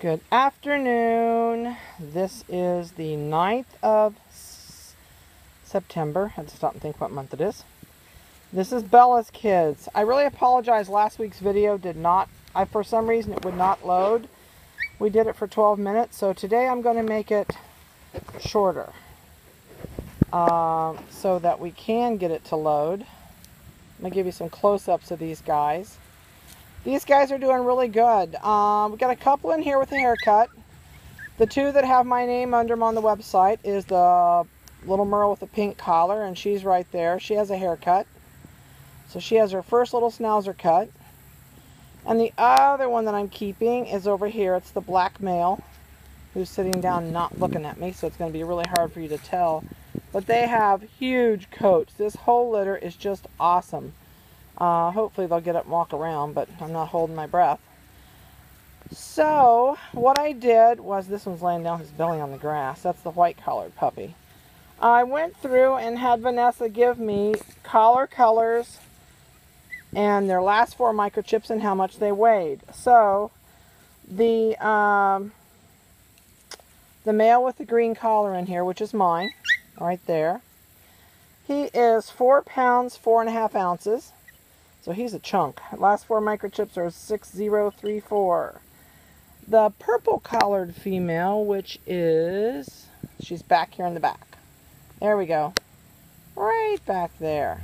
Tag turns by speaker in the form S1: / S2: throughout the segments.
S1: Good afternoon. This is the 9th of September. I had to stop and think what month it is. This is Bella's Kids. I really apologize. Last week's video did not, I for some reason it would not load. We did it for 12 minutes, so today I'm going to make it shorter um, so that we can get it to load. I'm going to give you some close-ups of these guys. These guys are doing really good. Um, we got a couple in here with a haircut. The two that have my name under them on the website is the little Merle with the pink collar, and she's right there. She has a haircut. So she has her first little schnauzer cut. And the other one that I'm keeping is over here. It's the black male who's sitting down not looking at me, so it's going to be really hard for you to tell. But they have huge coats. This whole litter is just awesome. Uh, hopefully they'll get up and walk around, but I'm not holding my breath. So, what I did was, this one's laying down his belly on the grass. That's the white collared puppy. I went through and had Vanessa give me collar colors and their last four microchips and how much they weighed. So, the, um, the male with the green collar in here, which is mine, right there, he is four pounds, four and a half ounces. So he's a chunk. Last four microchips are 6034. The purple collared female, which is, she's back here in the back. There we go. Right back there.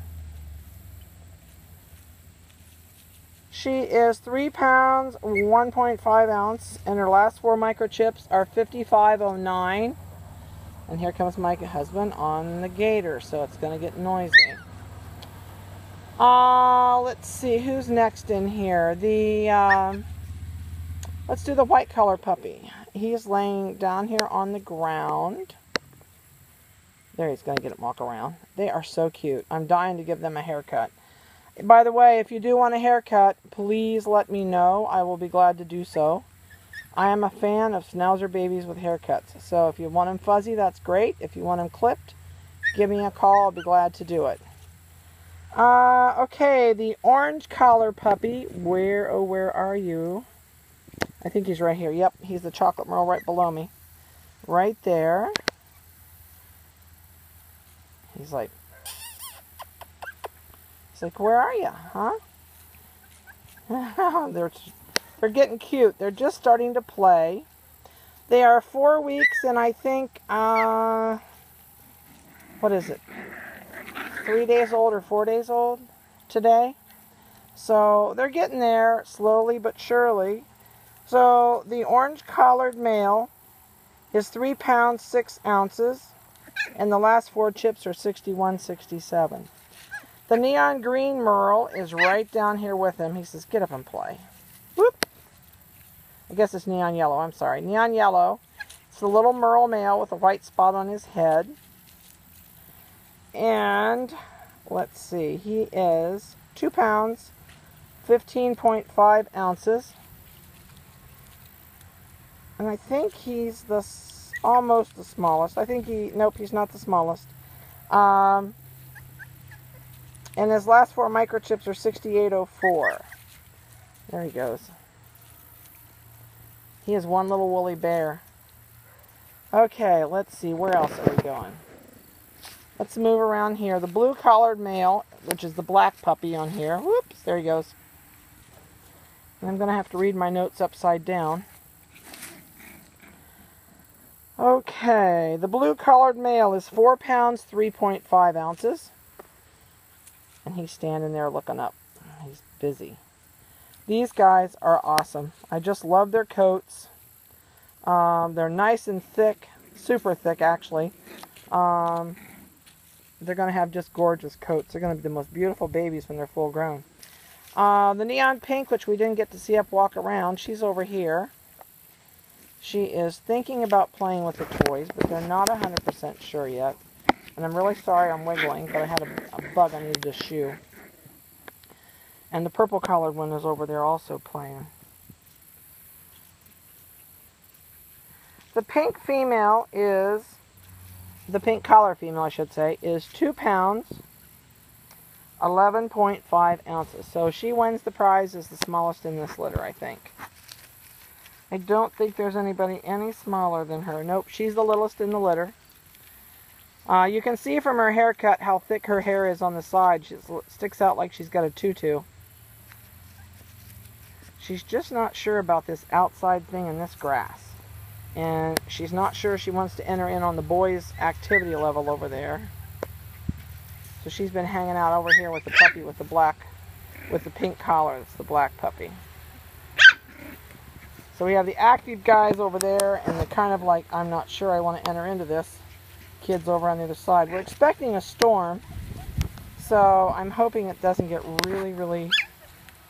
S1: She is 3 pounds, 1.5 ounce, and her last four microchips are 5509. And here comes my husband on the gator, so it's going to get noisy. Uh, let's see, who's next in here? The, um, let's do the white collar puppy. He's laying down here on the ground. There, he's going to get him walk around. They are so cute. I'm dying to give them a haircut. By the way, if you do want a haircut, please let me know. I will be glad to do so. I am a fan of Schnauzer babies with haircuts. So if you want them fuzzy, that's great. If you want them clipped, give me a call. I'll be glad to do it. Uh, okay, the orange collar puppy. Where, oh, where are you? I think he's right here. Yep, he's the chocolate merle right below me. Right there. He's like, he's like, where are you, huh? they're, they're getting cute. They're just starting to play. They are four weeks and I think, uh, what is it? Three days old or four days old today. So they're getting there slowly but surely. So the orange collared male is three pounds six ounces, and the last four chips are 61.67. The neon green Merle is right down here with him. He says, "Get up and play." Whoop. I guess it's neon yellow. I'm sorry, neon yellow. It's the little Merle male with a white spot on his head. And let's see, he is 2 pounds, 15.5 ounces. And I think he's the almost the smallest. I think he, nope, he's not the smallest. Um, and his last four microchips are 6804. There he goes. He is one little woolly bear. Okay, let's see, where else are we going? Let's move around here. The blue collared male, which is the black puppy on here. Whoops, there he goes. And I'm going to have to read my notes upside down. Okay, the blue collared male is 4 pounds, 3.5 ounces. And he's standing there looking up. He's busy. These guys are awesome. I just love their coats. Um, they're nice and thick, super thick actually. Um, they're going to have just gorgeous coats. They're going to be the most beautiful babies when they're full grown. Uh, the neon pink, which we didn't get to see up walk around, she's over here. She is thinking about playing with the toys, but they're not 100% sure yet. And I'm really sorry I'm wiggling, but I had a, a bug I needed to shoo. And the purple colored one is over there also playing. The pink female is the pink collar female, I should say, is 2 pounds, 11.5 ounces. So she wins the prize as the smallest in this litter, I think. I don't think there's anybody any smaller than her. Nope, she's the littlest in the litter. Uh, you can see from her haircut how thick her hair is on the side. She sticks out like she's got a tutu. She's just not sure about this outside thing in this grass. And she's not sure she wants to enter in on the boys' activity level over there. So she's been hanging out over here with the puppy with the black, with the pink collar. That's the black puppy. So we have the active guys over there and the kind of like, I'm not sure I want to enter into this kids over on the other side. We're expecting a storm, so I'm hoping it doesn't get really, really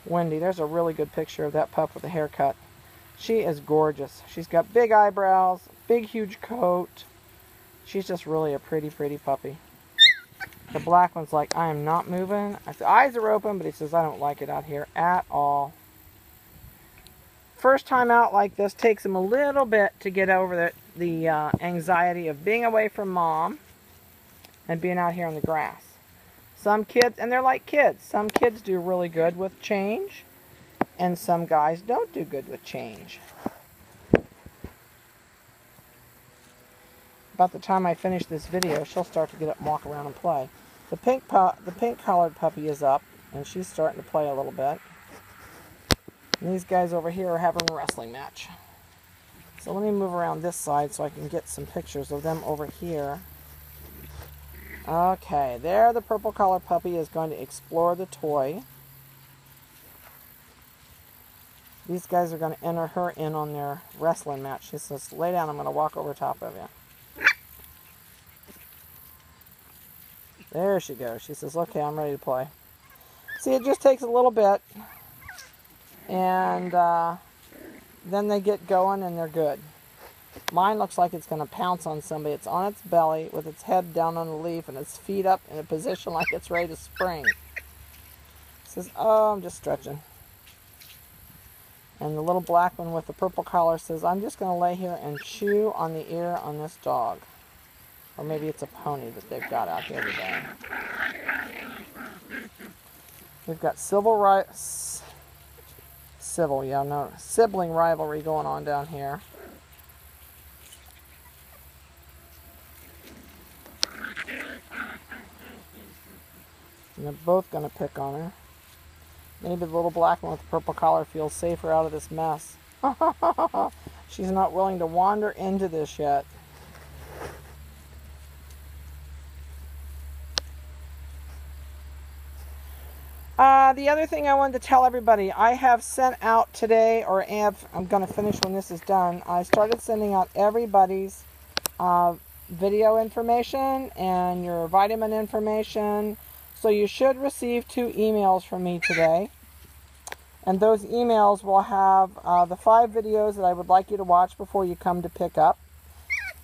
S1: windy. There's a really good picture of that pup with a haircut. She is gorgeous. She's got big eyebrows, big, huge coat. She's just really a pretty, pretty puppy. The black one's like, I am not moving. His eyes are open, but he says, I don't like it out here at all. First time out like this takes him a little bit to get over the, the uh, anxiety of being away from mom and being out here on the grass. Some kids, and they're like kids, some kids do really good with change, and some guys don't do good with change. About the time I finish this video, she'll start to get up and walk around and play. The pink, the pink collared puppy is up, and she's starting to play a little bit. And these guys over here are having a wrestling match. So let me move around this side so I can get some pictures of them over here. Okay, there the purple collar puppy is going to explore the toy. These guys are going to enter her in on their wrestling match. She says, lay down, I'm going to walk over top of you. There she goes. She says, okay, I'm ready to play. See, it just takes a little bit. And uh, then they get going and they're good. Mine looks like it's going to pounce on somebody. It's on its belly with its head down on the leaf and its feet up in a position like it's ready to spring. It says, oh, I'm just stretching. And the little black one with the purple collar says, I'm just going to lay here and chew on the ear on this dog. Or maybe it's a pony that they've got out here today. We've got civil rights civil, yeah, no sibling rivalry going on down here. And they're both going to pick on her. Maybe the little black one with the purple collar feels safer out of this mess. She's not willing to wander into this yet. Uh, the other thing I wanted to tell everybody, I have sent out today, or have, I'm going to finish when this is done, I started sending out everybody's uh, video information and your vitamin information. So you should receive two emails from me today. And those emails will have uh, the five videos that I would like you to watch before you come to pick up.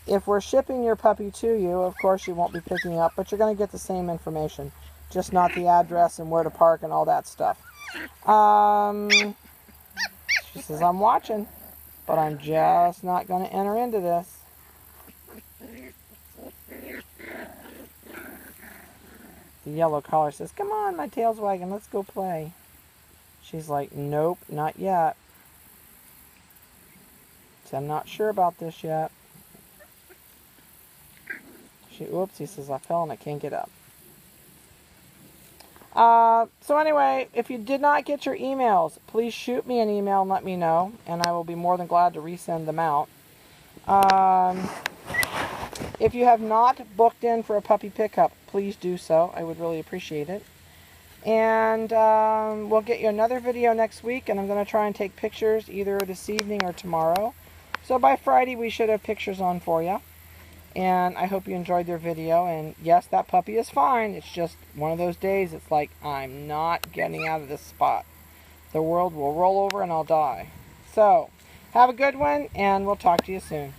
S1: If we're shipping your puppy to you, of course you won't be picking up, but you're going to get the same information just not the address and where to park and all that stuff. Um, she says, I'm watching, but I'm just not going to enter into this. The yellow collar says, come on, my tail's wagging, let's go play. She's like, nope, not yet. So I'm not sure about this yet. She, oops, he says, I fell and I can't get up. Uh, so anyway, if you did not get your emails, please shoot me an email and let me know, and I will be more than glad to resend them out. Um, if you have not booked in for a puppy pickup, please do so. I would really appreciate it. And um, we'll get you another video next week, and I'm going to try and take pictures either this evening or tomorrow. So by Friday, we should have pictures on for you. And I hope you enjoyed their video. And yes, that puppy is fine. It's just one of those days. It's like, I'm not getting out of this spot. The world will roll over and I'll die. So, have a good one, and we'll talk to you soon.